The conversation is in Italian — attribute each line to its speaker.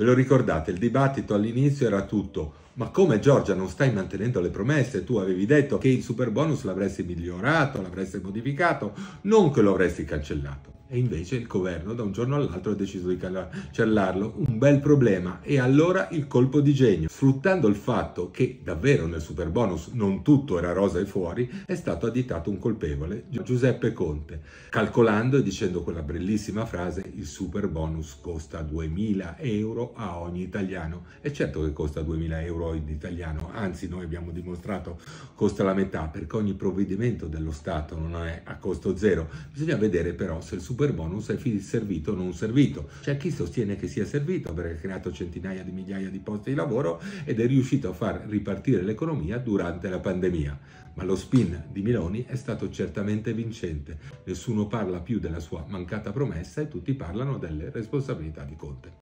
Speaker 1: Ve lo ricordate, il dibattito all'inizio era tutto ma come Giorgia non stai mantenendo le promesse? Tu avevi detto che il super bonus l'avresti migliorato, l'avresti modificato, non che lo avresti cancellato. E invece il governo da un giorno all'altro ha deciso di cancellarlo, un bel problema. E allora il colpo di genio, sfruttando il fatto che davvero nel super bonus non tutto era rosa e fuori, è stato additato un colpevole, Giuseppe Conte, calcolando e dicendo quella bellissima frase il super bonus costa 2000 euro a ogni italiano. E certo che costa 2000 euro in italiano, anzi noi abbiamo dimostrato costa la metà perché ogni provvedimento dello Stato non è a costo zero. Bisogna vedere però se il super super bonus è servito o non servito. C'è chi sostiene che sia servito perché ha creato centinaia di migliaia di posti di lavoro ed è riuscito a far ripartire l'economia durante la pandemia. Ma lo spin di Miloni è stato certamente vincente. Nessuno parla più della sua mancata promessa e tutti parlano delle responsabilità di Conte.